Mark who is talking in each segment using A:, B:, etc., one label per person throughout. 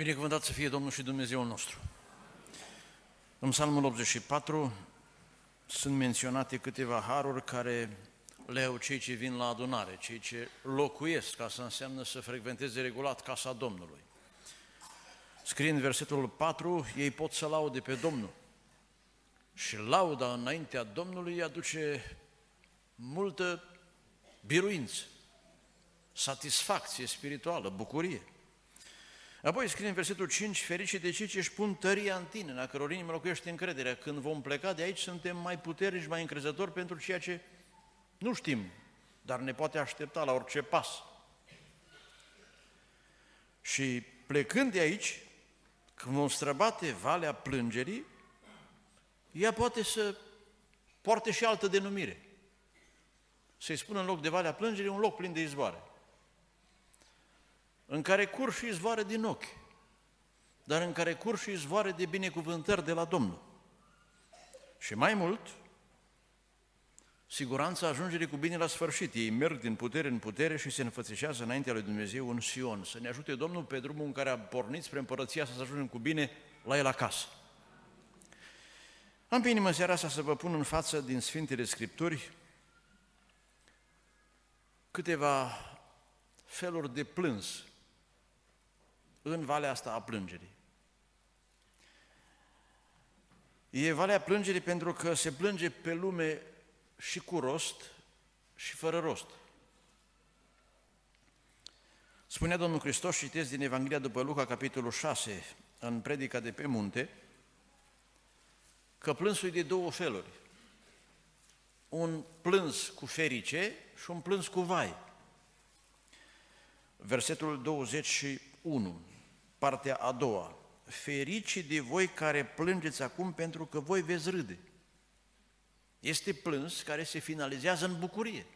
A: Binecuvântat să fie Domnul și Dumnezeul nostru. În Psalmul 84 sunt menționate câteva haruri care le au cei ce vin la adunare, cei ce locuiesc, ca să înseamnă să frecventeze regulat casa Domnului. Scrie în versetul 4, ei pot să laude pe Domnul. Și lauda înaintea Domnului aduce multă biruință, satisfacție spirituală, bucurie. Apoi scrie în versetul 5, ferice de cei ce își pun tăria în tine, la căror inimă locuiește încrederea. Când vom pleca de aici, suntem mai puternici, mai încrezători pentru ceea ce nu știm, dar ne poate aștepta la orice pas. Și plecând de aici, când vom străbate valea plângerii, ea poate să poarte și altă denumire. Să-i spună în loc de valea plângerii un loc plin de izvoare în care cur și izvoare din ochi, dar în care cur și izvoare de binecuvântări de la Domnul. Și mai mult, siguranța ajungerii cu bine la sfârșit. Ei merg din putere în putere și se înfățișează înaintea lui Dumnezeu în Sion. Să ne ajute Domnul pe drumul în care a pornit spre împărăția să ajungem cu bine la el acasă. Am pe inimă seara asta să vă pun în față din Sfintele Scripturi câteva feluri de plâns în valea asta a plângerii. E valea plângerii pentru că se plânge pe lume și cu rost și fără rost. Spunea Domnul Hristos, citesc din Evanghelia după Luca, capitolul 6, în predica de pe munte, că plânsul e de două feluri. Un plâns cu ferice și un plâns cu vai. Versetul 21 partea a doua. Ferici de voi care plângeți acum pentru că voi veți râde. Este plâns care se finalizează în bucurie.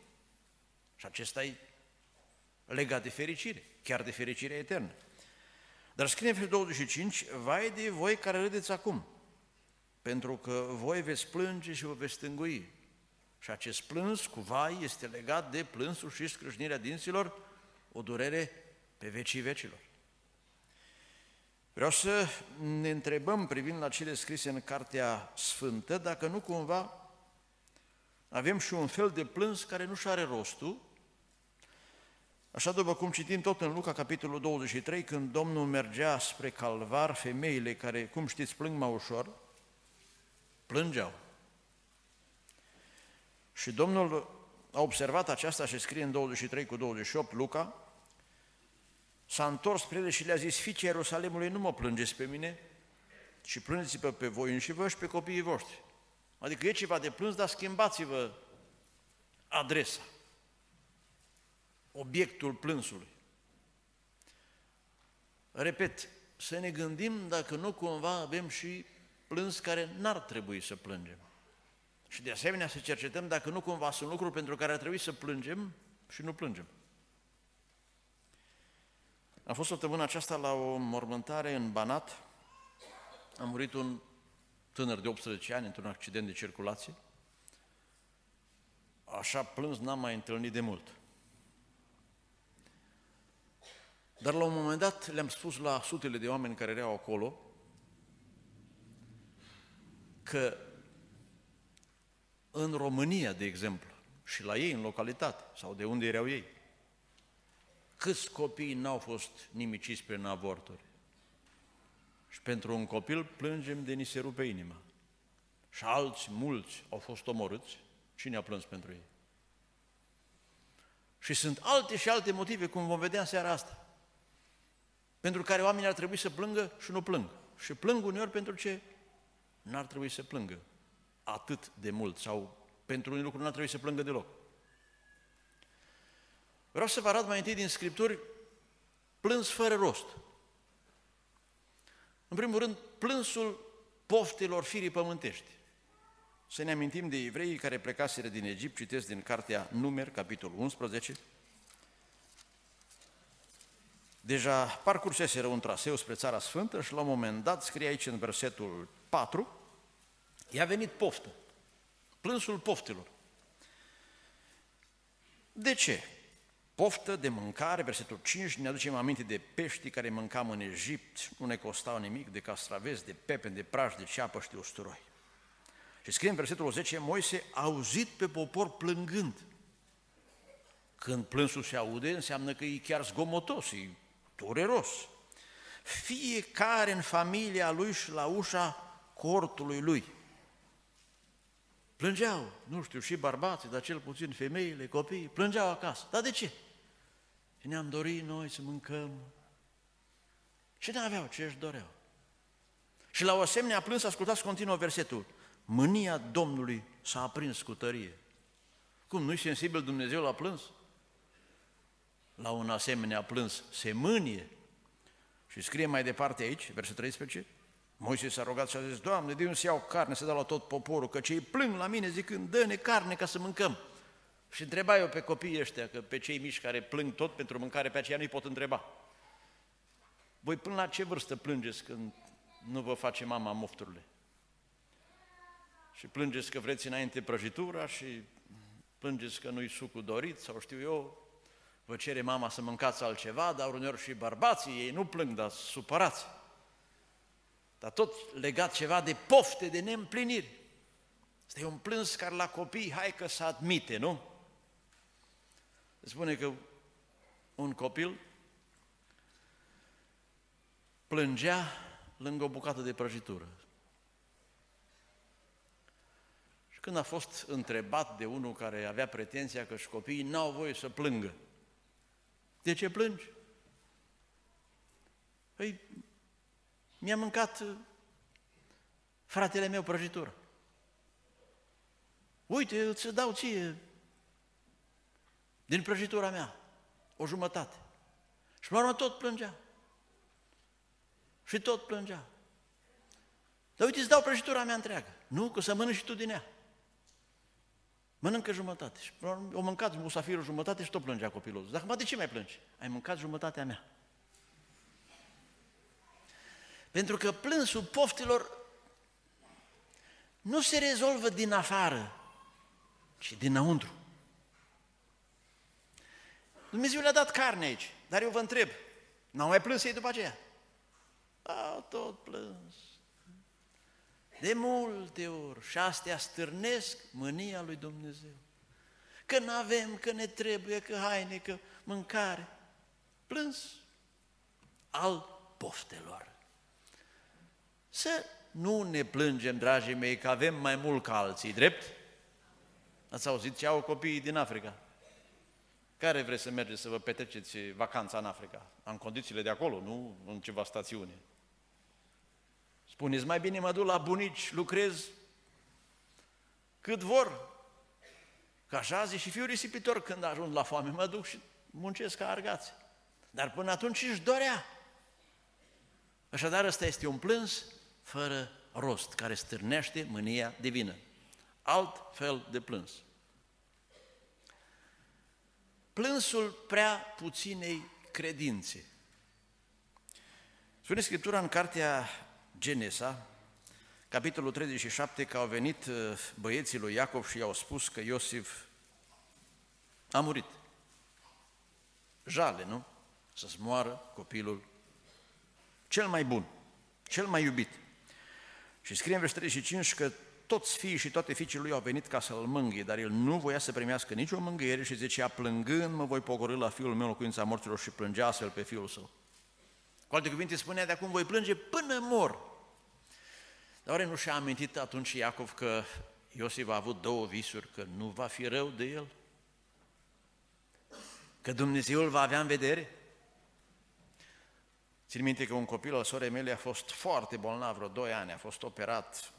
A: Și acesta e legat de fericire, chiar de fericire eternă. Dar scrie în 25, vai de voi care râdeți acum, pentru că voi veți plânge și vă veți stângui. Și acest plâns cu vai este legat de plânsul și scrâșnirea dinților, o durere pe vecii vecilor. Vreau să ne întrebăm, privind la cele scrise în Cartea Sfântă, dacă nu cumva avem și un fel de plâns care nu și are rostul, Așa după cum citim tot în Luca, capitolul 23, când Domnul mergea spre calvar, femeile care, cum știți, plâng mai ușor, plângeau. Și Domnul a observat aceasta și scrie în 23 cu 28 Luca, s-a întors spre ele și le-a zis, fiicii Ierusalimului, nu mă plângeți pe mine, ci plângeți-vă pe voi înși vă și pe copiii voștri. Adică e ceva de plâns, dar schimbați-vă adresa, obiectul plânsului. Repet, să ne gândim dacă nu cumva avem și plâns care n-ar trebui să plângem. Și de asemenea să cercetăm dacă nu cumva sunt lucruri pentru care ar trebui să plângem și nu plângem. Am fost săptămâna aceasta la o mormântare în Banat. A murit un tânăr de 18 ani într-un accident de circulație. Așa plâns n-am mai întâlnit de mult. Dar la un moment dat le-am spus la sutele de oameni care erau acolo că în România, de exemplu, și la ei în localitate, sau de unde erau ei, Câți copii n-au fost nimiciți prin avorturi? Și pentru un copil plângem de ni se rupe inima. Și alți, mulți, au fost omorâți. Cine a plâns pentru ei? Și sunt alte și alte motive, cum vom vedea în seara asta, pentru care oamenii ar trebui să plângă și nu plâng. Și plâng uneori pentru ce n-ar trebui să plângă atât de mult sau pentru un lucru n-ar trebui să plângă deloc. Vreau să vă arăt mai întâi din Scripturi plâns fără rost. În primul rând, plânsul poftelor firii pământești. Să ne amintim de evreii care plecaseră din Egipt, citesc din cartea Numer, capitolul 11. Deja parcurseseră un traseu spre Țara Sfântă și la un moment dat, scrie aici în versetul 4, i-a venit poftă, plânsul poftelor. De ce? Poftă de mâncare, versetul 5, ne aducem aminte de pești care mâncam în Egipt, nu ne costau nimic, de castraveți, de pepen, de praj, de ceapă și de usturoi. Și scrie în versetul 10, Moise a auzit pe popor plângând. Când plânsul se aude, înseamnă că e chiar zgomotos, e dureros. Fiecare în familia lui și la ușa cortului lui. Plângeau, nu știu, și bărbații, dar cel puțin femeile, copiii, plângeau acasă. Dar de ce? Și ne-am dorit noi să mâncăm. Și nu aveau ce își doreau. Și la o asemenea plâns, ascultați continuă versetul. Mânia Domnului s-a aprins cu tărie. Cum, nu-i sensibil Dumnezeu la plâns? La un asemenea plâns se mânie. Și scrie mai departe aici, versetul 13, Moise s-a rugat și a zis, Doamne, de unde să iau carne să dau la tot poporul, că cei plâng la mine zicând, dă-ne carne ca să mâncăm. Și întreba eu pe copiii ăștia, că pe cei mici care plâng tot pentru mâncare, pe aceea nu-i pot întreba. Voi până la ce vârstă plângeți când nu vă face mama mofturile? Și plângeți că vreți înainte prăjitura și plângeți că nu-i sucul dorit sau știu eu, vă cere mama să mâncați altceva, dar uneori și bărbații, ei nu plâng, dar supărați. Dar tot legat ceva de pofte, de neîmpliniri. Este e un plâns care la copii, hai că să admite, nu? Spune că un copil plângea lângă o bucată de prăjitură. Și când a fost întrebat de unul care avea pretenția că și copiii n-au voie să plângă, de ce plângi? Păi, mi-a mâncat uh, fratele meu prăjitură. Uite, îți dau ție din prăjitura mea o jumătate. Și la urmă tot plângea. Și tot plângea. Dar uite, îți dau prăjitura mea întreagă. Nu, că să mănânci și tu din ea. Mănâncă jumătate. Și o mâncat musafirul jumătate și tot plângea copilul. Dacă de ce mai plângi? Ai mâncat jumătatea mea. Pentru că plânsul poftilor nu se rezolvă din afară, ci dinăuntru. Dumnezeu le-a dat carne aici, dar eu vă întreb, n-au mai plâns ei după aceea? A, tot plâns. De multe ori și astea stârnesc mânia lui Dumnezeu. Că nu avem, că ne trebuie, că haine, că mâncare. Plâns al poftelor. Să nu ne plângem, dragii mei, că avem mai mult ca alții, drept? Ați auzit ce au copiii din Africa? Care vreți să mergeți să vă petreceți vacanța în Africa? În condițiile de acolo, nu în ceva stațiune. Spuneți, mai bine mă duc la bunici, lucrez cât vor. Că așa zi și fiul risipitor când ajung la foame, mă duc și muncesc ca argați. Dar până atunci își dorea. Așadar, ăsta este un plâns fără rost, care stârnește mânia divină. Alt fel de plâns. Plânsul prea puținei credințe. Spune Scriptura în cartea Genesa, capitolul 37, că au venit uh, băieții lui Iacov și i-au spus că Iosif a murit. Jale, nu? Să-ți moară copilul cel mai bun, cel mai iubit. Și scrie în versetul 35 că toți fiii și toate fiicii lui au venit ca să-l mângâie, dar el nu voia să primească nicio mângâiere și zicea, plângând, mă voi pogorâ la fiul meu locuința morților și plângea astfel pe fiul său. Cu alte cuvinte spunea, de acum voi plânge până mor. Dar oare nu și-a amintit atunci Iacov că Iosif a avut două visuri, că nu va fi rău de el? Că Dumnezeu îl va avea în vedere? Țin minte că un copil al sorei mele a fost foarte bolnav, vreo 2 ani, a fost operat.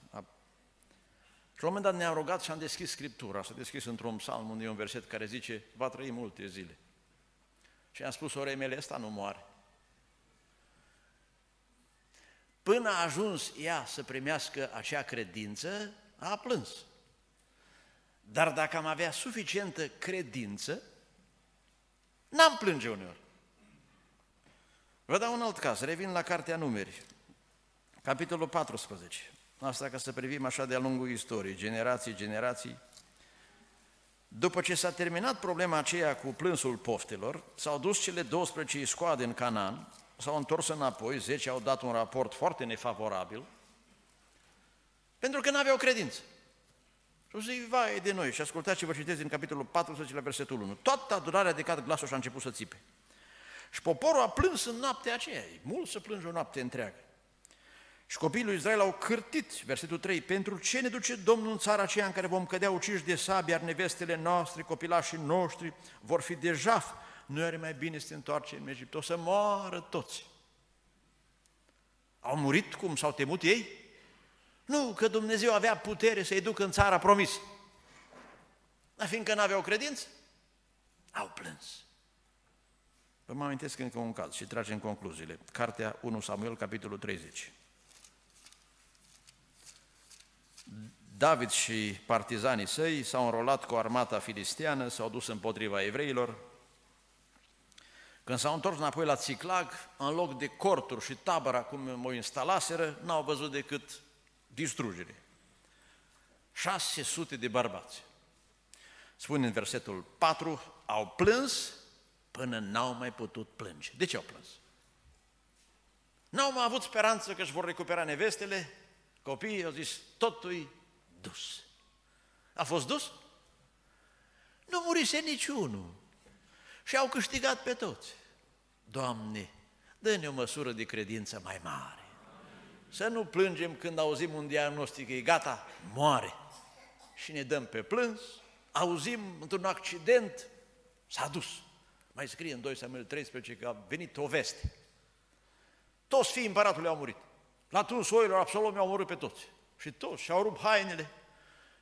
A: A... Și la un moment dat ne-am rugat și am deschis Scriptura, s-a deschis într-un psalm unde e un verset care zice, va trăi multe zile. Și am spus sorei mele, ăsta nu moare. Până a ajuns ea să primească acea credință, a plâns. Dar dacă am avea suficientă credință, n-am plânge uneori. Vă dau un alt caz, revin la Cartea Numeri, capitolul 14. Asta ca să privim așa de-a lungul istoriei, generații, generații. După ce s-a terminat problema aceea cu plânsul poftelor, s-au dus cele 12 iscoade în Canaan, s-au întors înapoi, 10 au dat un raport foarte nefavorabil, pentru că nu aveau credință. Și o zic, vai de noi, și ascultați ce vă citesc din capitolul 14 la versetul 1. Toată adunarea a decat glasul și a început să țipe. Și poporul a plâns în noaptea aceea, e mult să plânge o noapte întreagă. Și copiii lui Israel au cârtit, versetul 3, pentru ce ne duce Domnul în țara aceea în care vom cădea uciși de sabi, iar nevestele noastre, copilașii noștri vor fi de jaf. Nu are mai bine să te întoarce în Egipt, o să moară toți. Au murit cum s-au temut ei? Nu, că Dumnezeu avea putere să-i ducă în țara promisă. Dar fiindcă nu aveau credință, au plâns. Vă mă amintesc încă un caz și tragem concluziile. Cartea 1 Samuel, capitolul 30. David și partizanii săi s-au înrolat cu armata filistiană, s-au dus împotriva evreilor. Când s-au întors înapoi la Țiclag, în loc de corturi și tabăra cum o instalaseră, n-au văzut decât distrugere. 600 de bărbați. Spune în versetul 4, au plâns până n-au mai putut plânge. De ce au plâns? N-au mai avut speranță că își vor recupera nevestele, copiii au zis, totul dus. A fost dus? Nu murise niciunul. Și au câștigat pe toți. Doamne, dă-ne o măsură de credință mai mare. Să nu plângem când auzim un diagnostic, e gata, moare. Și ne dăm pe plâns, auzim într-un accident, s-a dus. Mai scrie în 2 Samuel 13 că a venit o veste. Toți fiii împăratului au murit. La tuns oilor, Absalom au murit pe toți. Și toți și-au rupt hainele.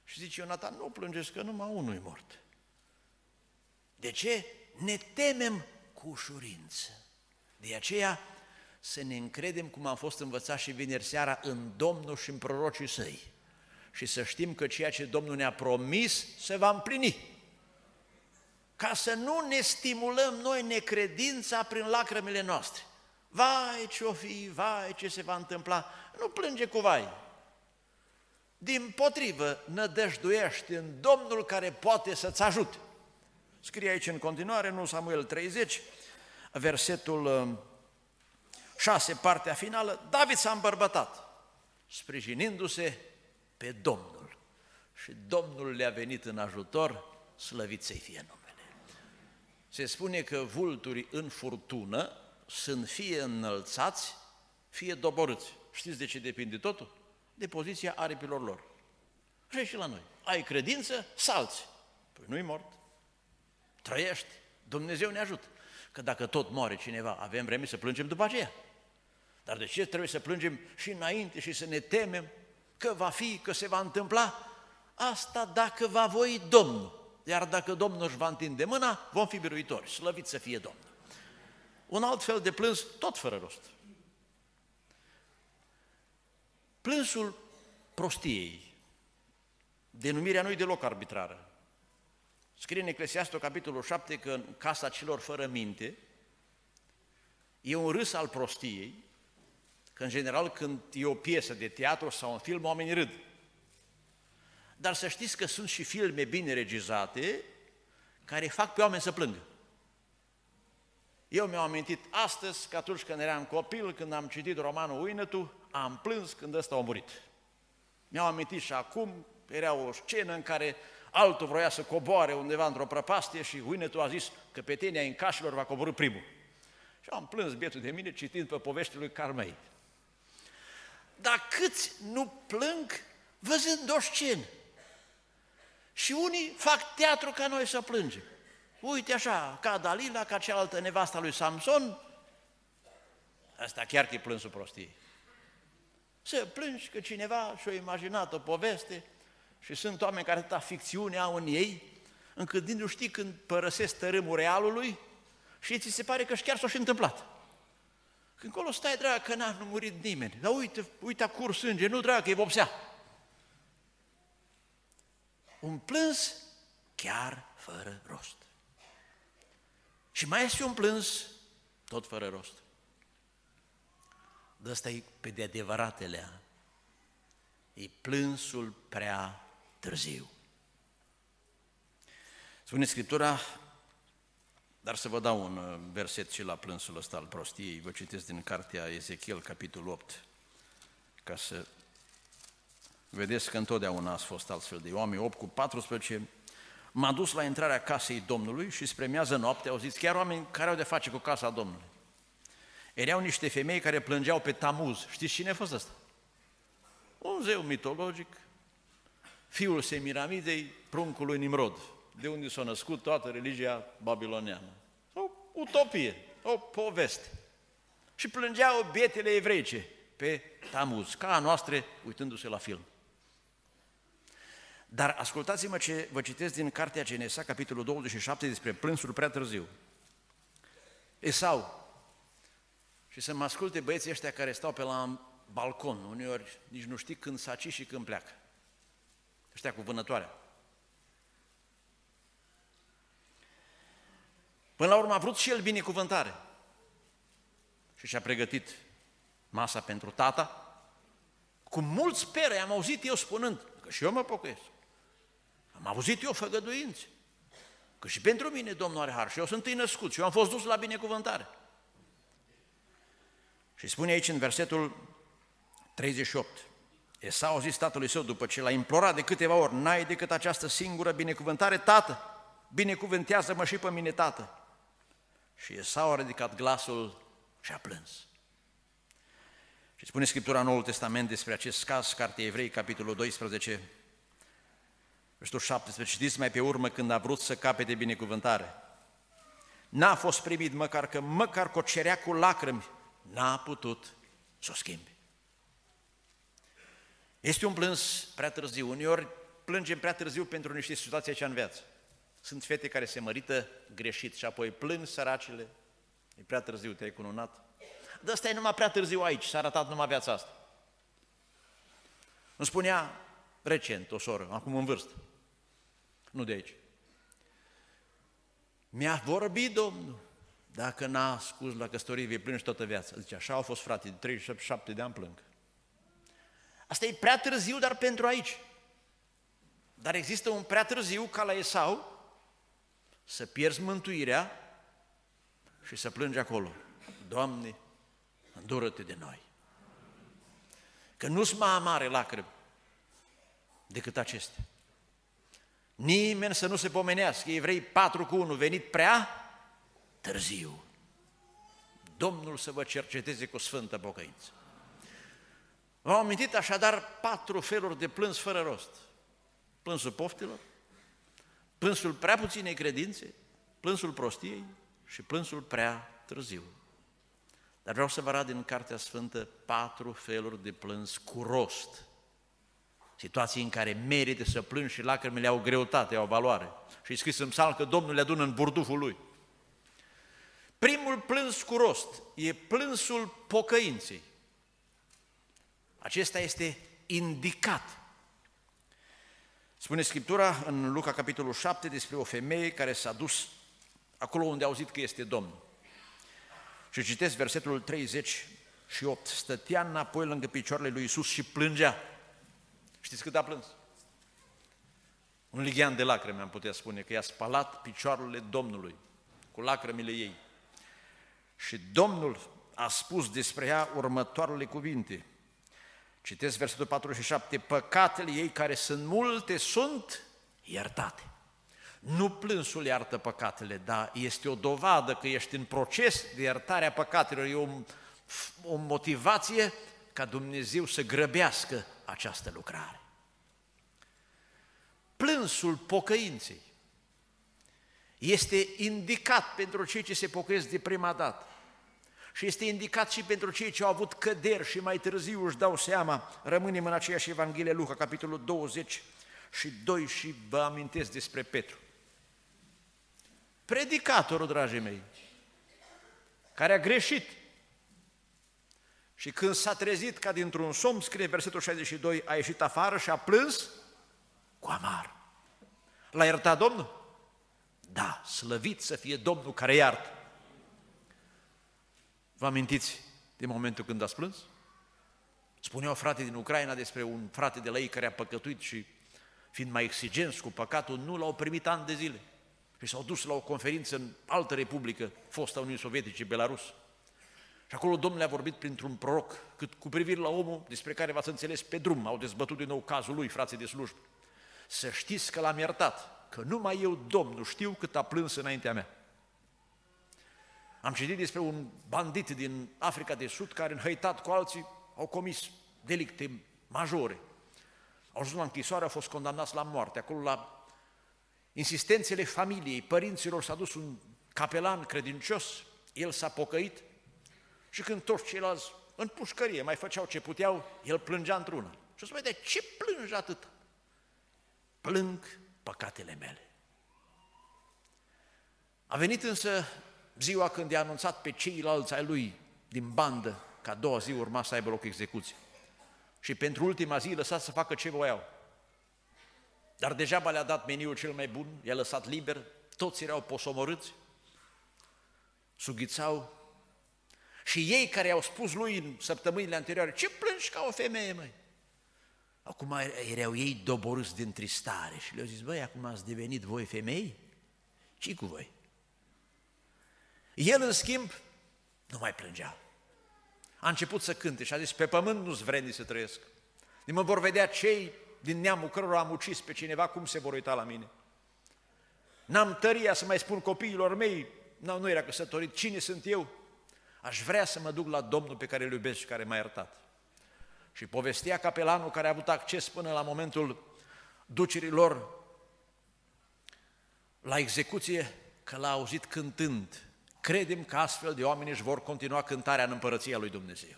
A: Și zice Ionatan, nu plângeți că numai unul e mort. De ce? Ne temem cu ușurință. De aceea să ne încredem, cum am fost învățat și vineri seara, în Domnul și în prorocii săi. Și să știm că ceea ce Domnul ne-a promis se va împlini. Ca să nu ne stimulăm noi necredința prin lacrămile noastre. Vai ce-o fi, vai ce se va întâmpla. Nu plânge cu vai. Din potrivă, nădăjduiești în Domnul care poate să-ți ajute. Scrie aici în continuare, în Samuel 30, versetul 6, partea finală, David s-a îmbărbătat, sprijinindu-se pe Domnul. Și Domnul le-a venit în ajutor, slăvit să-i fie numele. Se spune că vulturii în furtună sunt fie înălțați, fie doborâți. Știți de ce depinde totul? De poziția aripilor lor. Și și la noi. Ai credință, salți. Păi nu-i mort. Trăiești. Dumnezeu ne ajută. Că dacă tot moare cineva, avem vreme să plângem după aceea. Dar de ce trebuie să plângem și înainte și să ne temem că va fi, că se va întâmpla? Asta dacă va voi Domnul. Iar dacă Domnul își va întinde mâna, vom fi biruitori. Slăvit să fie Domnul. Un alt fel de plâns, tot fără rost. Plânsul prostiei, denumirea nu-i deloc arbitrară. Scrie în Eclesiastul, capitolul 7, că în casa celor fără minte e un râs al prostiei, că în general când e o piesă de teatru sau un film, oamenii râd. Dar să știți că sunt și filme bine regizate care fac pe oameni să plângă. Eu mi-am amintit astăzi că atunci când eram copil, când am citit romanul Uinătu, am plâns când ăsta a murit. Mi-am amintit și acum, era o scenă în care altul vroia să coboare undeva într-o prăpastie și Uinătu a zis că pe tine în cașilor va coborâ primul. Și am plâns bietul de mine citind pe poveștile lui Carmei. Dar câți nu plâng văzând o scenă? Și unii fac teatru ca noi să plângem. Uite așa, ca Dalila, ca cealaltă nevasta lui Samson, asta chiar că e plânsul prostiei. Să plângi că cineva și-a imaginat o poveste și sunt oameni care atâta ficțiune au în ei, încât din nu știi când părăsesc tărâmul realului și ți se pare că chiar s-a și întâmplat. Când acolo stai, dragă, că n-a nu murit nimeni. Dar uite, uite a curs sânge, nu, dragă, că e vopsea. Un plâns chiar fără rost. Și mai este un plâns tot fără rost. De ăsta e pe de adevăratele. E plânsul prea târziu. Spune Scriptura, dar să vă dau un uh, verset și la plânsul ăsta al prostiei. Vă citesc din cartea Ezechiel, capitolul 8, ca să vedeți că întotdeauna ați fost altfel de oameni. 8 cu 14, m-a dus la intrarea casei Domnului și spre miază noapte au zis chiar oameni care au de face cu casa Domnului. Erau niște femei care plângeau pe Tamuz. Știți cine a fost ăsta? Un zeu mitologic, fiul Semiramidei, pruncul lui Nimrod, de unde s-a născut toată religia babiloniană. O utopie, o poveste. Și plângeau bietele evreice pe Tamuz, ca a noastre, uitându-se la film. Dar ascultați-mă ce vă citesc din Cartea Genesa, capitolul 27, despre plânsul prea târziu. Esau, și să mă asculte băieții ăștia care stau pe la balcon, uneori nici nu știi când saci și când pleacă. Ăștia cu vânătoarea. Până la urmă a vrut și el binecuvântare. Și și-a pregătit masa pentru tata. Cu mult speră, am auzit eu spunând, că și eu mă pocăiesc. Am auzit eu făgăduințe. Că și pentru mine Domnul are har și eu sunt născut și eu am fost dus la binecuvântare. Și spune aici în versetul 38, Esau a zis tatălui său după ce l-a implorat de câteva ori, n-ai decât această singură binecuvântare, tată, binecuvântează-mă și pe mine, tată. Și Esau a ridicat glasul și a plâns. Și spune Scriptura în Noul Testament despre acest caz, Cartea Evrei, capitolul 12, versetul 17, știți mai pe urmă când a vrut să capete binecuvântare. N-a fost primit măcar că măcar cu o cerea cu lacrimi, n-a putut să o schimbe. Este un plâns prea târziu. Uneori plângem prea târziu pentru niște situații aici în viață. Sunt fete care se mărită greșit și apoi plâng săracile. E prea târziu, te-ai cununat. Dar ăsta e numai prea târziu aici, s-a arătat numai viața asta. Îmi spunea recent o soră, acum în vârstă, nu de aici. Mi-a vorbit Domnul, dacă n-a scuz la căsătorie, vei plânge toată viața. Zice, așa au fost frate, de 37 de ani plâng. Asta e prea târziu, dar pentru aici. Dar există un prea târziu, ca la Esau, să pierzi mântuirea și să plângi acolo. Doamne, îndură-te de noi. Că nu-s mai amare lacrimi decât acestea. Nimeni să nu se pomenească, evrei 4 cu 1, venit prea târziu. Domnul să vă cerceteze cu sfântă pocăință. V-am amintit așadar patru feluri de plâns fără rost. Plânsul poftilor, plânsul prea puținei credințe, plânsul prostiei și plânsul prea târziu. Dar vreau să vă arăt din Cartea Sfântă patru feluri de plâns cu rost. Situații în care merită să plângi și lacrimile au greutate, au valoare. Și e scris în psalm că Domnul le adună în burduful lui. Primul plâns cu rost e plânsul pocăinței. Acesta este indicat. Spune Scriptura în Luca capitolul 7 despre o femeie care s-a dus acolo unde a auzit că este Domnul. Și citesc versetul 38. Stătea înapoi lângă picioarele lui Isus și plângea. Știți cât a plâns? Un lighean de lacrimi, am putea spune, că i-a spălat picioarele Domnului cu lacrimile ei. Și Domnul a spus despre ea următoarele cuvinte. Citesc versetul 47, păcatele ei care sunt multe sunt iertate. Nu plânsul iartă păcatele, dar este o dovadă că ești în proces de iertare a păcatelor, e o, o motivație ca Dumnezeu să grăbească această lucrare. Plânsul pocăinței este indicat pentru cei ce se pocăiesc de prima dată. Și este indicat și pentru cei ce au avut căderi și mai târziu își dau seama, rămânem în aceeași Evanghelie Luca, capitolul 20 și 2 și vă amintesc despre Petru. Predicatorul, dragii mei, care a greșit și când s-a trezit ca dintr-un somn, scrie versetul 62, a ieșit afară și a plâns cu amar. L-a iertat Domnul? Da, slăvit să fie Domnul care iartă. Vă amintiți de momentul când ați plâns? Spunea o frate din Ucraina despre un frate de la ei care a păcătuit și fiind mai exigent cu păcatul, nu l-au primit ani de zile. și s-au dus la o conferință în altă republică, fosta Uniunii Sovietice, Belarus. Și acolo Domnul a vorbit printr-un proroc, cât cu privire la omul despre care v-ați înțeles pe drum, au dezbătut din nou cazul lui, frații de slujbă. Să știți că l-am iertat, că numai eu, Domnul, știu cât a plâns înaintea mea. Am citit despre un bandit din Africa de Sud care, înhăitat cu alții, au comis delicte majore. Au ajuns la închisoare, au fost condamnați la moarte. Acolo, la insistențele familiei, părinților, s-a dus un capelan credincios, el s-a pocăit și când toți ceilalți în pușcărie mai făceau ce puteau, el plângea într-una. Și o să de ce plângi atât? Plâng păcatele mele. A venit însă ziua când i-a anunțat pe ceilalți ai lui din bandă că a doua zi urma să aibă loc execuție. Și pentru ultima zi lăsat să facă ce voiau. Dar degeaba le-a dat meniul cel mai bun, i-a lăsat liber, toți erau posomorâți, sughițau. Și ei care au spus lui în săptămânile anterioare, ce plângi ca o femeie, măi? Acum erau ei doborâți din tristare și le-au zis, băi, acum ați devenit voi femei? ce cu voi? El, în schimb, nu mai plângea. A început să cânte și a zis, pe pământ nu-s vredni să trăiesc. Mă vor vedea cei din neamul cărora am ucis pe cineva, cum se vor uita la mine. N-am tăria să mai spun copiilor mei, nu, nu era căsătorit, cine sunt eu? Aș vrea să mă duc la Domnul pe care îl iubesc și care m-a iertat. Și povestea capelanul care a avut acces până la momentul ducerii lor la execuție, că l-a auzit cântând Credem că astfel de oameni își vor continua cântarea în împărăția lui Dumnezeu.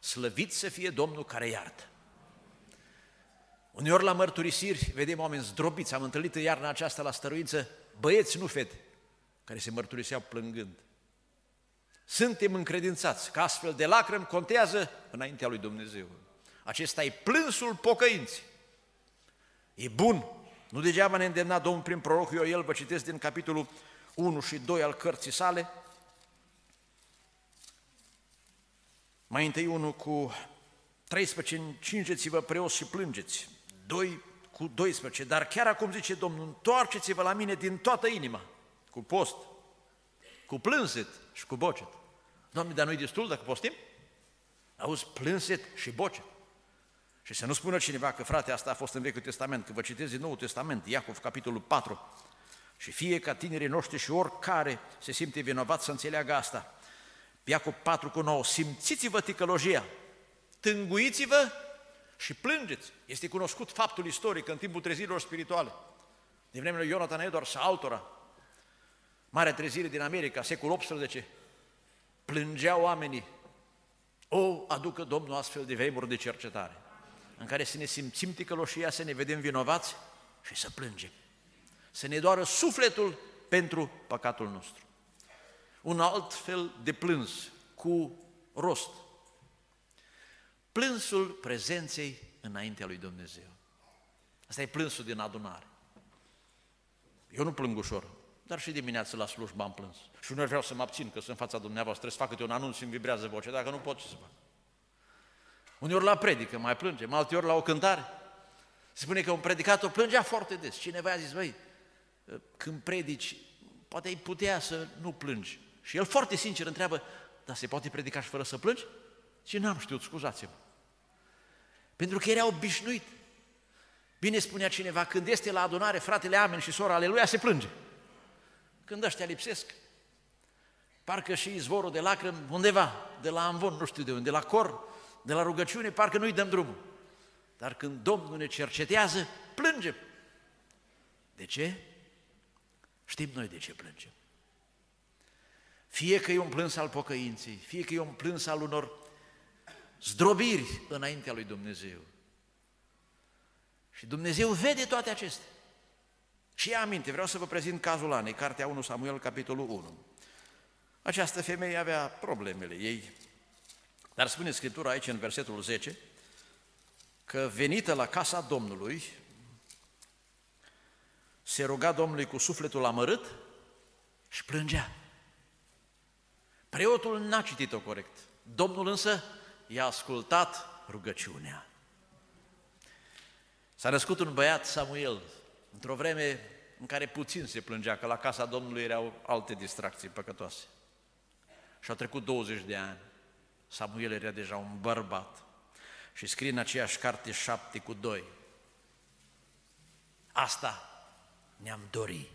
A: Slăvit să fie Domnul care iartă. Uneori la mărturisiri vedem oameni zdrobiți. Am întâlnit în iarna aceasta la stăruință băieți, nu fete, care se mărturiseau plângând. Suntem încredințați că astfel de lacrimi contează înaintea lui Dumnezeu. Acesta e plânsul pocăinții. E bun. Nu degeaba ne îndemna Domnul prin prorocul Ioel, vă citesc din capitolul 1 și 2 al cărții sale. Mai întâi unul cu 13, încingeți-vă preoți și plângeți. 2 cu 12, dar chiar acum zice Domnul, întoarceți-vă la mine din toată inima, cu post, cu plânset și cu bocet. Doamne, dar nu-i destul dacă postim? Auzi, plânset și bocet. Și să nu spună cineva că frate, asta a fost în Vechiul Testament, că vă citesc din Noul Testament, Iacov, capitolul 4, și fie ca tinerii noștri și oricare se simte vinovat să înțeleagă asta. Iacob 4 cu 9, simțiți-vă ticălogia, tânguiți-vă și plângeți. Este cunoscut faptul istoric în timpul trezirilor spirituale. De vremea lui Jonathan Edwards și altora, Marea trezire din America, secolul 18, plângeau oamenii. O, aducă Domnul astfel de vremuri de cercetare, în care să ne simțim ticăloșia, să ne vedem vinovați și să plângem să ne doară sufletul pentru păcatul nostru. Un alt fel de plâns cu rost. Plânsul prezenței înaintea lui Dumnezeu. Asta e plânsul din adunare. Eu nu plâng ușor, dar și dimineața la slujbă am plâns. Și uneori vreau să mă abțin, că sunt în fața dumneavoastră, trebuie să fac câte un anunț și îmi vibrează vocea, dacă nu pot ce să fac. Uneori la predică mai plângem, alteori la o cântare. Se spune că un predicator plângea foarte des. Cineva a zis, băi, când predici, poate ai putea să nu plângi. Și el foarte sincer întreabă, dar se poate predica și fără să plângi? Și n-am știut, scuzați-mă. Pentru că era obișnuit. Bine spunea cineva, când este la adunare fratele Amen și sora Aleluia, se plânge. Când ăștia lipsesc, parcă și izvorul de lacrimi undeva, de la amvon, nu știu de unde, de la cor, de la rugăciune, parcă nu-i dăm drumul. Dar când Domnul ne cercetează, plângem. De ce? Știm noi de ce plângem. Fie că e un plâns al pocăinței, fie că e un plâns al unor zdrobiri înaintea lui Dumnezeu. Și Dumnezeu vede toate acestea. Și ia aminte, vreau să vă prezint cazul Anei, Cartea 1 Samuel, capitolul 1. Această femeie avea problemele ei, dar spune Scriptura aici în versetul 10, că venită la casa Domnului, se ruga Domnului cu sufletul amărât și plângea. Preotul n-a citit-o corect. Domnul însă i-a ascultat rugăciunea. S-a născut un băiat, Samuel, într-o vreme în care puțin se plângea, că la casa Domnului erau alte distracții păcătoase. Și au trecut 20 de ani. Samuel era deja un bărbat. Și scrie în aceeași carte 7 cu 2. Asta ne-am dorit.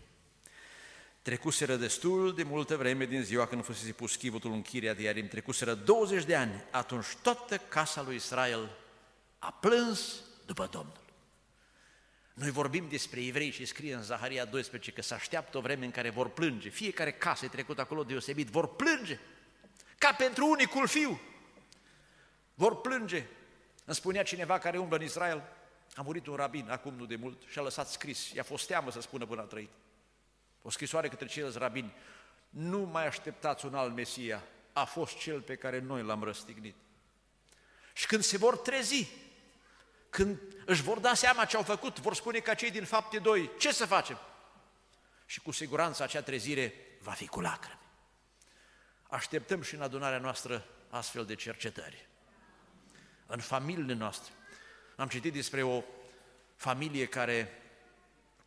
A: Trecuseră destul de multă vreme din ziua când fusese pus chivotul în Chiria de Iarim, trecuseră 20 de ani, atunci toată casa lui Israel a plâns după Domnul. Noi vorbim despre evrei și scrie în Zaharia 12 că se așteaptă o vreme în care vor plânge. Fiecare casă e trecut acolo deosebit, vor plânge. Ca pentru unicul fiu. Vor plânge. Îmi spunea cineva care umblă în Israel, a murit un rabin acum nu de mult și a lăsat scris, i-a fost teamă să spună până a trăit. O scrisoare către ceilalți rabini, nu mai așteptați un alt Mesia, a fost cel pe care noi l-am răstignit. Și când se vor trezi, când își vor da seama ce au făcut, vor spune ca cei din fapte 2, ce să facem? Și cu siguranță acea trezire va fi cu lacrimi. Așteptăm și în adunarea noastră astfel de cercetări. În familiile noastre. Am citit despre o familie care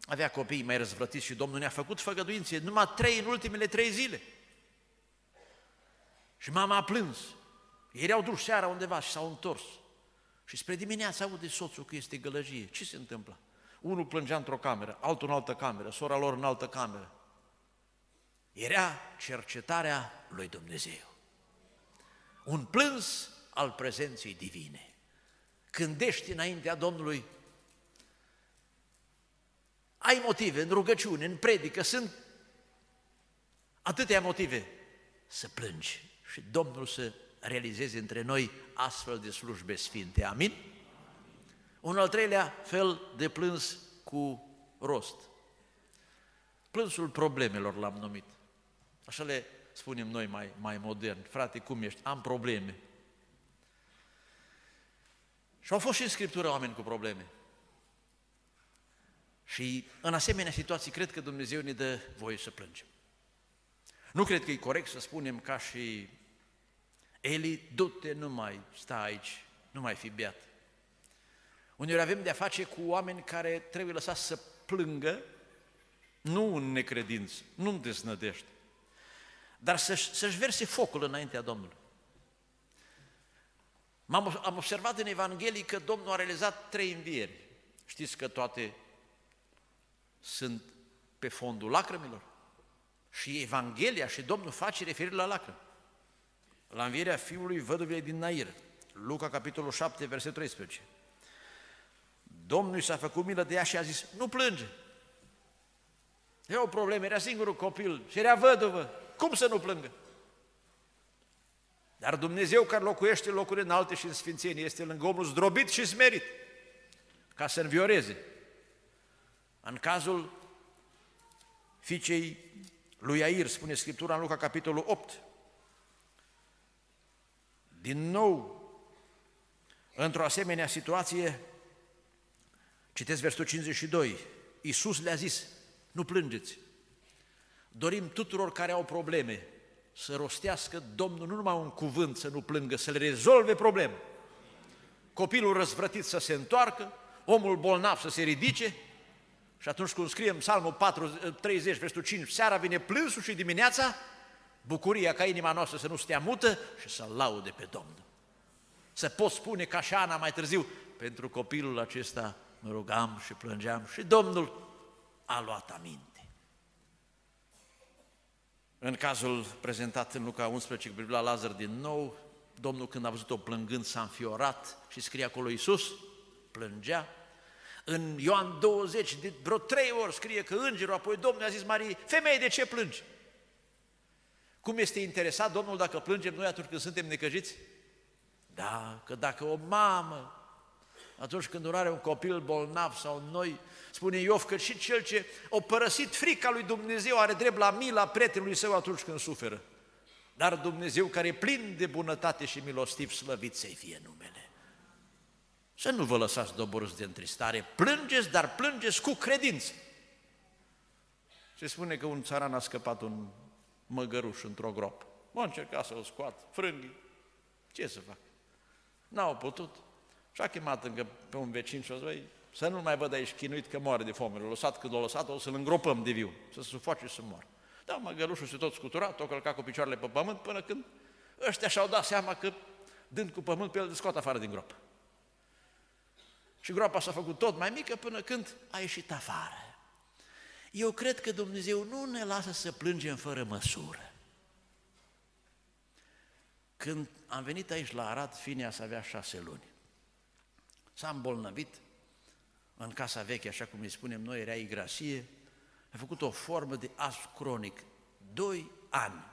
A: avea copii mai răzvrătiți și Domnul ne-a făcut făgăduințe numai trei în ultimele trei zile. Și mama a plâns. Ei au dus seara undeva și s-au întors. Și spre dimineață aude soțul că este gălăgie. Ce se întâmplă? Unul plângea într-o cameră, altul în altă cameră, sora lor în altă cameră. Era cercetarea lui Dumnezeu. Un plâns al prezenței divine. Când ești înaintea Domnului, ai motive în rugăciune, în predică, sunt atâtea motive să plângi și Domnul să realizeze între noi astfel de slujbe sfinte. Amin? Un al treilea fel de plâns cu rost. Plânsul problemelor l-am numit. Așa le spunem noi mai, mai modern. Frate, cum ești? Am probleme. Și au fost și în Scriptură oameni cu probleme. Și în asemenea situații cred că Dumnezeu ne dă voie să plângem. Nu cred că e corect să spunem ca și Eli, du-te, nu mai sta aici, nu mai fi beat. Uneori avem de-a face cu oameni care trebuie lăsați să plângă, nu în necredință, nu în deznădejde, dar să-și, să verse focul înaintea Domnului. M-am, am observat în Evanghelie că Domnul a realizat trei învieri. Știți că toate sunt pe fondul lacrimilor. Și Evanghelia și Domnul face referire la lacrimi. La învierea fiului văduvei din Nair, Luca, capitolul 7, versetul 13. Domnul s-a făcut milă de ea și a zis, nu plânge. E o problemă, era singurul copil și era văduvă. Cum să nu plângă? Dar Dumnezeu care locuiește în locuri înalte și în sfințenie este lângă omul zdrobit și smerit ca să învioreze. În cazul fiicei lui Air, spune Scriptura în Luca, capitolul 8, din nou, într-o asemenea situație, citesc versetul 52, Iisus le-a zis, nu plângeți, dorim tuturor care au probleme să rostească Domnul nu numai un cuvânt să nu plângă, să le rezolve probleme. Copilul răzvrătit să se întoarcă, omul bolnav să se ridice, și atunci când scriem Psalmul 4, 30, versetul 5, seara vine plânsul și dimineața, bucuria ca inima noastră să nu stea mută și să laude pe Domnul. Să pot spune ca și Ana mai târziu, pentru copilul acesta mă rugam și plângeam și Domnul a luat aminte. În cazul prezentat în Luca 11 cu la Lazar din nou, Domnul când a văzut-o plângând s-a înfiorat și scrie acolo Iisus, plângea în Ioan 20, de vreo trei ori scrie că îngerul, apoi Domnul a zis Marie, femeie, de ce plângi? Cum este interesat Domnul dacă plângem noi atunci când suntem necăjiți? Da, că dacă o mamă, atunci când are un copil bolnav sau noi, spune Iov că și cel ce a părăsit frica lui Dumnezeu are drept la mila prietenului său atunci când suferă. Dar Dumnezeu care e plin de bunătate și milostiv, slăvit să-i fie numele. Să nu vă lăsați doborâți de întristare, plângeți, dar plângeți cu credință. Se spune că un țaran a scăpat un măgăruș într-o groapă. Mă încerca să-l scoat, frânghii. Ce să fac? N-au putut. Și a chemat încă pe un vecin și a zis, să nu mai văd aici chinuit că moare de foame. L-a lăsat când l-a lăsat, o să-l îngropăm de viu, să se sufoce și să moară. Da, măgălușul se tot scuturat, o călca cu picioarele pe pământ, până când ăștia și-au dat seama că, dând cu pământ pe el, îl scot afară din groapă. Și groapa s-a făcut tot mai mică până când a ieșit afară. Eu cred că Dumnezeu nu ne lasă să plângem fără măsură. Când am venit aici la Arad, Finia să avea șase luni. S-a îmbolnăvit în casa veche, așa cum îi spunem noi, era igrasie, a făcut o formă de as cronic, doi ani.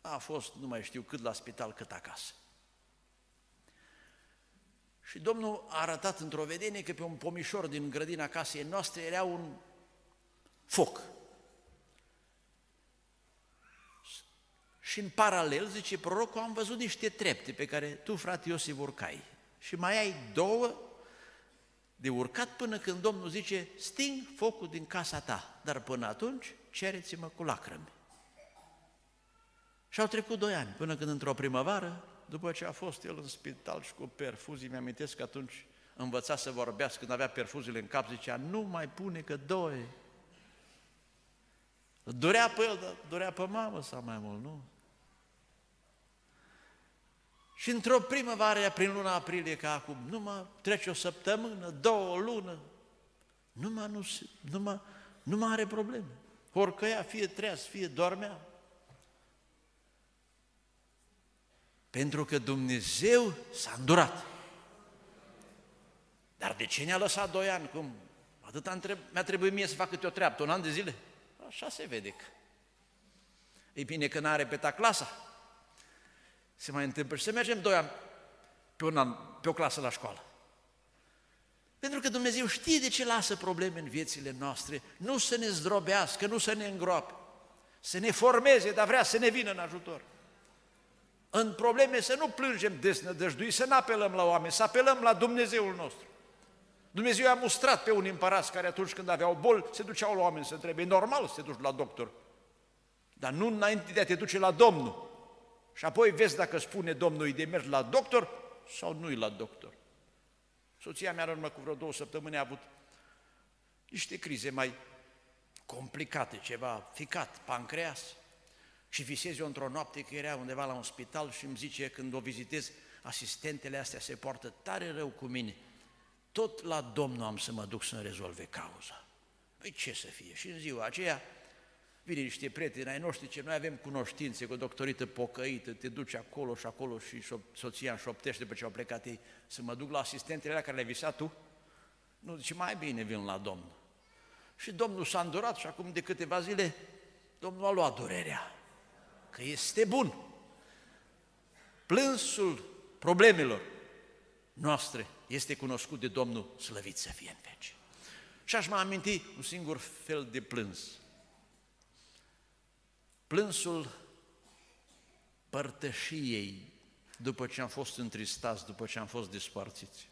A: A fost, nu mai știu cât la spital, cât acasă. Și Domnul a arătat într-o vedenie că pe un pomișor din grădina casei noastre era un foc. Și în paralel, zice prorocul, am văzut niște trepte pe care tu, frate Iosif, urcai. Și mai ai două de urcat până când Domnul zice, sting focul din casa ta, dar până atunci cereți-mă cu lacrimi. Și au trecut doi ani, până când într-o primăvară, după ce a fost el în spital și cu perfuzii, mi-amintesc că atunci învăța să vorbească, când avea perfuziile în cap, zicea, nu mai pune că doi. Dorea pe el, dar dorea pe mamă sau mai mult, nu? Și într-o primăvară, prin luna aprilie, ca acum, numai trece o săptămână, două, o lună, numai nu, numai, numai are probleme. Oricăia, fie treaz, fie dormea. Pentru că Dumnezeu s-a îndurat. Dar de ce ne-a lăsat doi ani? Cum? Atât mi-a trebuit mie să fac câte o treaptă, un an de zile. Așa se vede că. E bine că n-a repetat clasa se mai întâmplă și să mergem doi ani pe, un an, pe o clasă la școală. Pentru că Dumnezeu știe de ce lasă probleme în viețile noastre, nu să ne zdrobească, nu să ne îngroape, să ne formeze, dar vrea să ne vină în ajutor. În probleme să nu plângem desnădăjdui, să nu apelăm la oameni, să apelăm la Dumnezeul nostru. Dumnezeu a mustrat pe unii împărați care atunci când aveau bol se duceau la oameni să întrebe. E normal să te duci la doctor, dar nu înainte de a te duce la Domnul. Și apoi vezi dacă spune Domnul de mergi la doctor sau nu-i la doctor. Soția mea în urmă cu vreo două săptămâni a avut niște crize mai complicate, ceva ficat, pancreas. Și visez eu într-o noapte că era undeva la un spital și îmi zice când o vizitez, asistentele astea se poartă tare rău cu mine. Tot la Domnul am să mă duc să-mi rezolve cauza. Păi ce să fie? Și în ziua aceea Vine niște prieteni ai noștri ce noi avem cunoștințe cu o doctorită pocăită, te duci acolo și acolo și soția șoptește pe ce au plecat ei, să mă duc la asistentele alea care le-ai visat tu? Nu, zice, mai bine vin la Domnul. Și Domnul s-a îndurat și acum de câteva zile Domnul a luat durerea, că este bun. Plânsul problemelor noastre este cunoscut de Domnul, slăvit să fie în veci. Și aș mai aminti un singur fel de plâns, plânsul părtășiei după ce am fost întristați, după ce am fost despărțiți.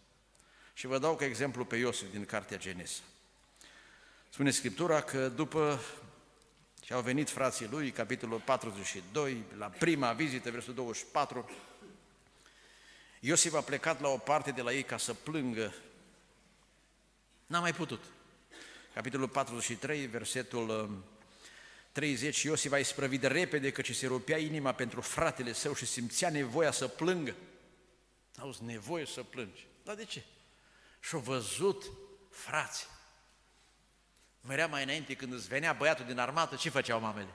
A: Și vă dau ca exemplu pe Iosif din Cartea Genesa. Spune Scriptura că după ce au venit frații lui, capitolul 42, la prima vizită, versetul 24, Iosif a plecat la o parte de la ei ca să plângă. N-a mai putut. Capitolul 43, versetul 30, Iosif a isprăvit de repede căci se rupea inima pentru fratele său și simțea nevoia să plângă. Auzi, nevoie să plângi. Dar de ce? Și-au văzut frații. Mărea mai înainte când îți venea băiatul din armată, ce făceau mamele?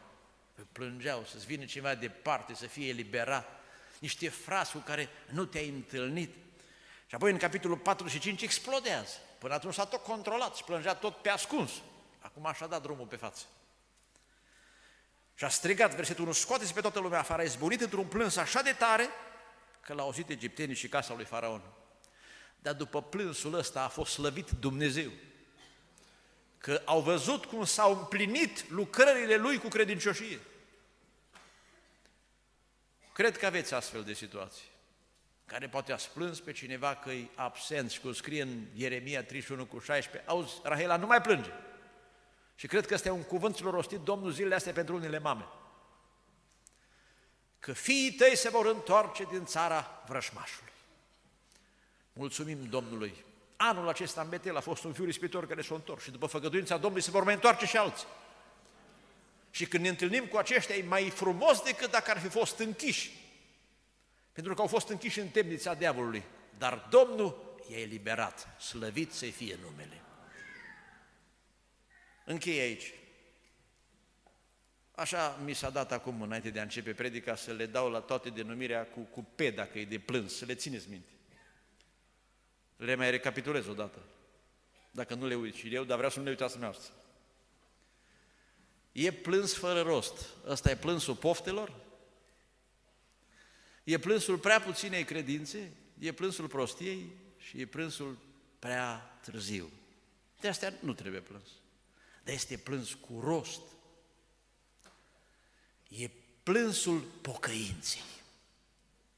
A: Păi plângeau, să-ți vină cineva departe, să fie eliberat. Niște frați cu care nu te-ai întâlnit. Și apoi în capitolul 45 explodează. Până atunci s-a tot controlat și plângea tot pe ascuns. Acum așa dat drumul pe față. Și a strigat versetul 1, scoateți pe toată lumea afară, a izbunit într-un plâns așa de tare că l-au auzit egiptenii și casa lui Faraon. Dar după plânsul ăsta a fost slăvit Dumnezeu. Că au văzut cum s-au împlinit lucrările lui cu credincioșie. Cred că aveți astfel de situații care poate a plâns pe cineva că e absent și cum scrie în Ieremia 31 cu 16, auzi, Rahela, nu mai plânge. Și cred că este un cuvânt ce rostit Domnul zilele astea pentru unele mame. Că fiii tăi se vor întoarce din țara vrășmașului. Mulțumim Domnului Anul acesta în Betel a fost un fiu rispitor care s-a întors și după făgăduința Domnului se vor mai întoarce și alții. Și când ne întâlnim cu aceștia, e mai frumos decât dacă ar fi fost închiși. Pentru că au fost închiși în temnița diavolului. Dar Domnul i-a eliberat, slăvit să fie numele. Încheie aici. Așa mi s-a dat acum, înainte de a începe predica, să le dau la toate denumirea cu, cu P, dacă e de plâns, să le țineți minte. Le mai recapitulez odată, dacă nu le uit și eu, dar vreau să nu le uitați dumneavoastră. E plâns fără rost. Ăsta e plânsul poftelor, e plânsul prea puținei credințe, e plânsul prostiei și e plânsul prea târziu. De astea nu trebuie plâns. Dar este plâns cu rost. E plânsul pocăinței.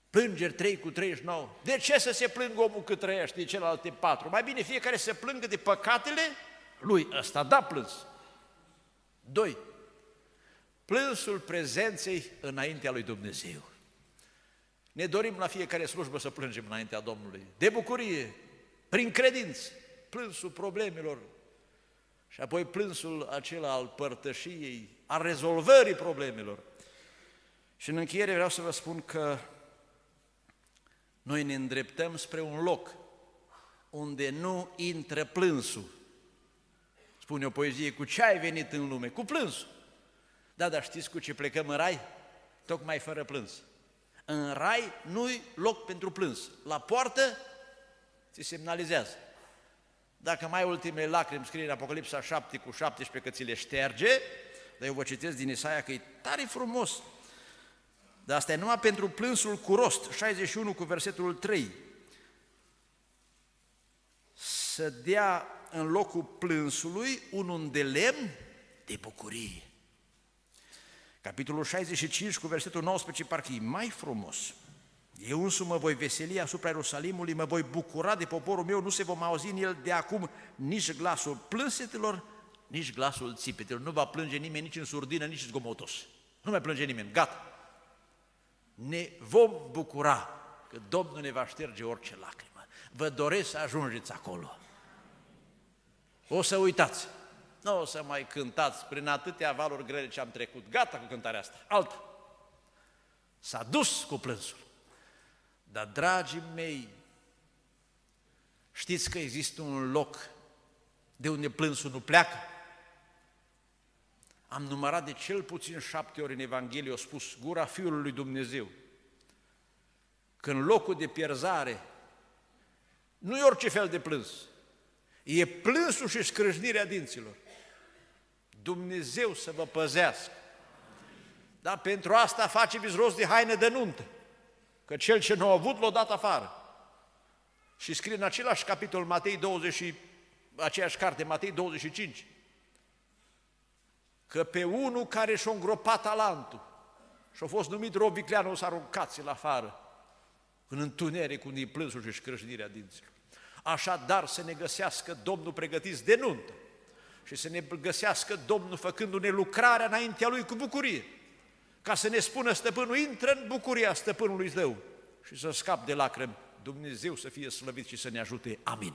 A: Plângeri 3 cu 39. De ce să se plângă omul cât trăiește celelalte patru? Mai bine fiecare să plângă de păcatele lui. Ăsta da plâns. Doi. Plânsul prezenței înaintea lui Dumnezeu. Ne dorim la fiecare slujbă să plângem înaintea Domnului. De bucurie, prin credință, plânsul problemelor și apoi plânsul acela al părtășiei, al rezolvării problemelor. Și în încheiere vreau să vă spun că noi ne îndreptăm spre un loc unde nu intră plânsul. Spune o poezie, cu ce ai venit în lume? Cu plânsul. Da, dar știți cu ce plecăm în rai? Tocmai fără plâns. În rai nu-i loc pentru plâns. La poartă ți semnalizează. Dacă mai ultimele lacrimi scrie în Apocalipsa 7 cu 17 că ți le șterge, dar eu vă citesc din Isaia că e tare frumos. Dar asta e numai pentru plânsul cu rost, 61 cu versetul 3. Să dea în locul plânsului un de lemn de bucurie. Capitolul 65 cu versetul 19 parcă e mai frumos. Eu însumi mă voi veseli asupra Ierusalimului, mă voi bucura de poporul meu, nu se vom auzi în el de acum nici glasul plânsetelor, nici glasul țipetelor. Nu va plânge nimeni nici în surdină, nici zgomotos. Nu mai plânge nimeni, gata. Ne vom bucura că Domnul ne va șterge orice lacrimă. Vă doresc să ajungeți acolo. O să uitați. Nu o să mai cântați prin atâtea valuri grele ce am trecut. Gata cu cântarea asta. Alta. S-a dus cu plânsul. Dar, dragii mei, știți că există un loc de unde plânsul nu pleacă? Am numărat de cel puțin șapte ori în Evanghelie, a spus gura Fiului lui Dumnezeu, că în locul de pierzare nu e orice fel de plâns, e plânsul și scrâșnirea dinților. Dumnezeu să vă păzească. Dar pentru asta face rost de haine de nuntă că cel ce nu a avut l-a dat afară. Și scrie în același capitol Matei 20, aceeași carte, Matei 25, că pe unul care și-a îngropat talentul și a fost numit rob viclean, o să aruncați la afară, în întuneric, unde e plânsul și scrâșnirea dinților. Așadar să ne găsească Domnul pregătiți de nuntă și să ne găsească Domnul făcându-ne lucrarea înaintea Lui cu bucurie ca să ne spună stăpânul, intră în bucuria stăpânului tău și să scap de lacrimi. Dumnezeu să fie slăvit și să ne ajute. Amin.